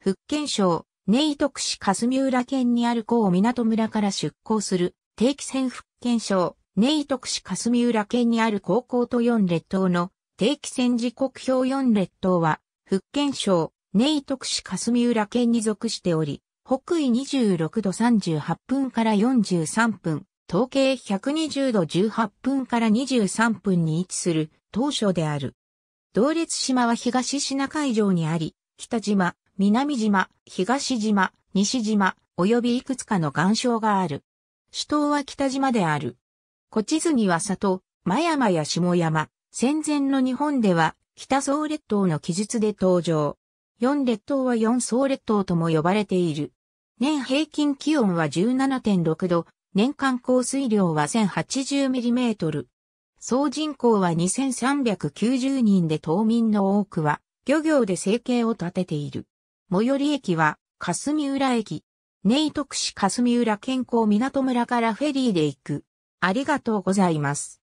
福建省、根徳市霞浦県にある港港村から出港する定期船福建省、根徳市霞浦県にある高校と四列島の定期船時刻表四列島は、福建省、根徳市霞浦県に属しており、北緯26度38分から43分、統計120度18分から23分に位置する当初である。同列島は東シナ海上にあり、北島、南島、東島、西島、及びいくつかの岩礁がある。首都は北島である。古地図には里、真山や下山、戦前の日本では北総列島の記述で登場。四列島は四総列島とも呼ばれている。年平均気温は17.6度、年間降水量は 1080mm。総人口は2390人で島民の多くは漁業で生計を立てている。最寄り駅は霞浦駅。ネイト市霞浦健康港村からフェリーで行く。ありがとうございます。